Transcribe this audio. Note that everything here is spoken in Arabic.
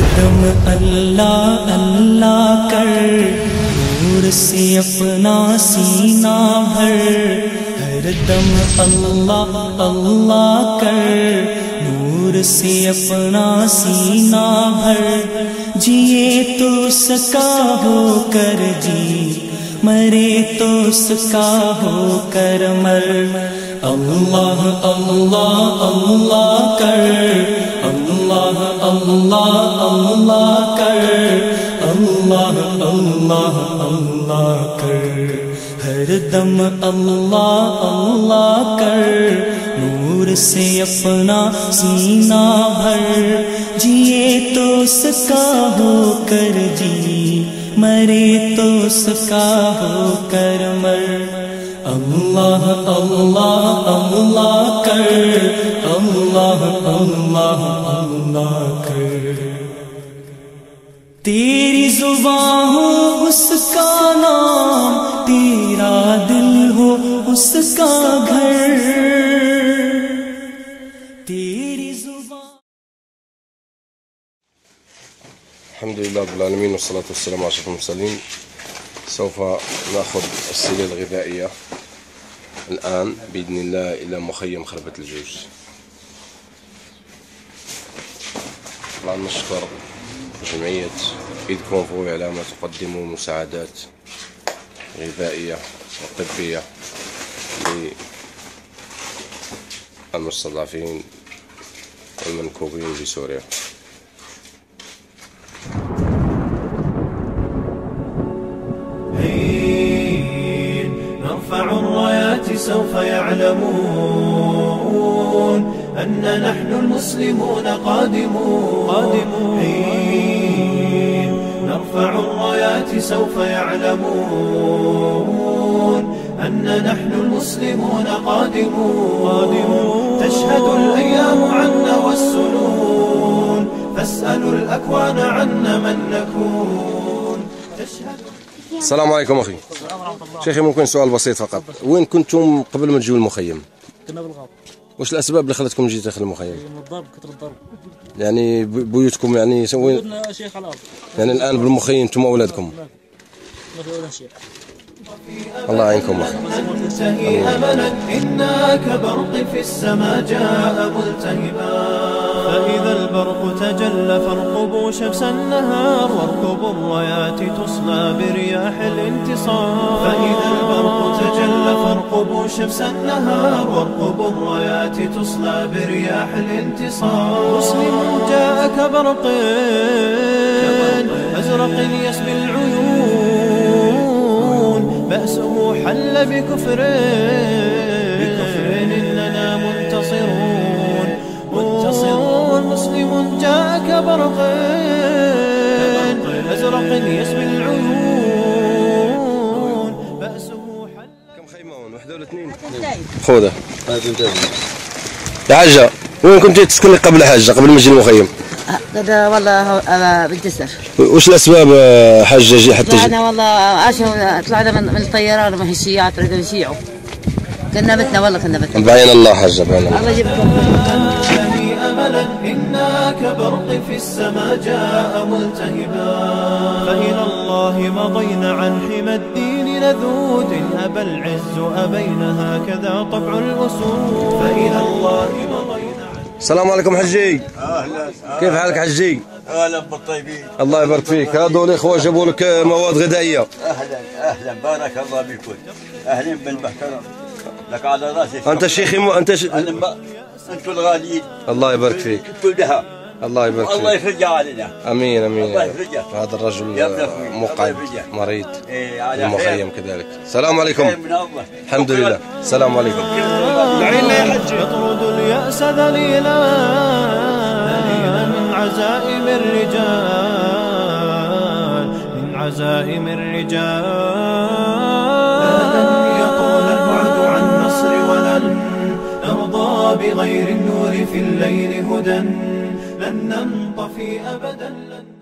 دم اللہ اللہ کر، نور سے اپنا سینہ بھر۔ ہر دم اللہ اللہ کر، نور سے اپنا سینہ بھر۔ جیے تو اس کا ہو کر جی مرے تو اس کا ہو کر مر۔ اللہ اللہ اللہ کر۔ اللہ کر، اللہ اللہ اللہ کر. ہر دم اللہ اللہ کر. نور سے اپنا سینہ بھر. جیے تو اس کا ہو کر جی مرے تو اس کا ہو کر مر. اللہ اللہ اللہ کر. اللہ اللہ اللہ کر. تیری زبان ہو اس کا نام تیرا دل ہو اس کا گھر۔ تیری زباں۔ الحمد لله رب والصلاة والسلام على أشرف المرسلين سوف نأخذ السلة الغذائية الآن بإذن الله إلى مخيم خربة الجوز. طبعا نشكر جمعية إيد كونفوي على ما تقدم مساعدات غذائية وطبية للمستضعفين والمنكوبين بسوريا. حين نرفع الرايات سوف يعلمون أن نحن المسلمون قادمون. قادمون. حين نرفع الرايات سوف يعلمون أن نحن المسلمون قادمون. قادمون تشهد الأيام عنا والسنون. فاسألوا الأكوان عنا من نكون. تشهد السلام عليكم أخي. شيخي ممكن سؤال بسيط فقط. وين كنتم قبل ما تجوا المخيم؟ كنا بالغاب وش الأسباب اللي خلتكم جيتوا داخل المخيم من الضرب كثر الضرب. يعني بي- بيوتكم يعني وين يعني الآن بالمخيم ولا شيء الله يعينكم أملا إنا كبرق في السماء جاء ملتهبا. فإذا البرق تجلى فارقبوا شمس النهار واركبوا الرايات تصلى برياح الانتصار. فارقبوا شمس النهار واركبوا الرايات تصلى برياح الانتصار. مسلم جاء كبرق أزرق يسبي العيون. بأسه حل بكفر خذها يا حجة وين كنت تسكني قبل حجة قبل ما تجي المخيم؟ هذا والله أنا بالجسر وش الأسباب آه، حجة جي حتى جي؟ طلعنا والله عاشوا طلعنا من, من الطيران ومن الشيعات رجل يشيعوا كنا بتنا والله كنا بتنا بعين الله حجة بعين الله. الله يجيبكم. أملا إنا كبرق في السماء جاء ملتهبا فإلى الله مضينا عن حمى الدين. نذود إن أبى العز أبينا هكذا طبع الأسود فإلى الله مضينا السلام عليكم حجي. أهلا كيف حالك حجي؟ أهلا بالطيبين. الله يبارك فيك. هذول اخوة جابوا لك مواد غذائية. أهلا أهلا. بارك الله بكم أهلا بالمحترم. لك على رأسي أنت شيخي م... أنت ش... أنتم الغاليين. الله يبارك فيك. الذهب الله يبارك الله فيك يفرجها علينا أمين أمين. الله يفرجك. هذا الرجل. الله مقعد. مريض. إيه، على المخيم خير. كذلك. السلام عليكم. الله. الحمد لله. السلام عليكم. يطرد اليأس ذليلا من عزائم الرجال من عزائم الرجال. لن يطول البعد عن نصر ولن نرضى بغير النور في الليل هدى. لن ننطفي أبدا. لن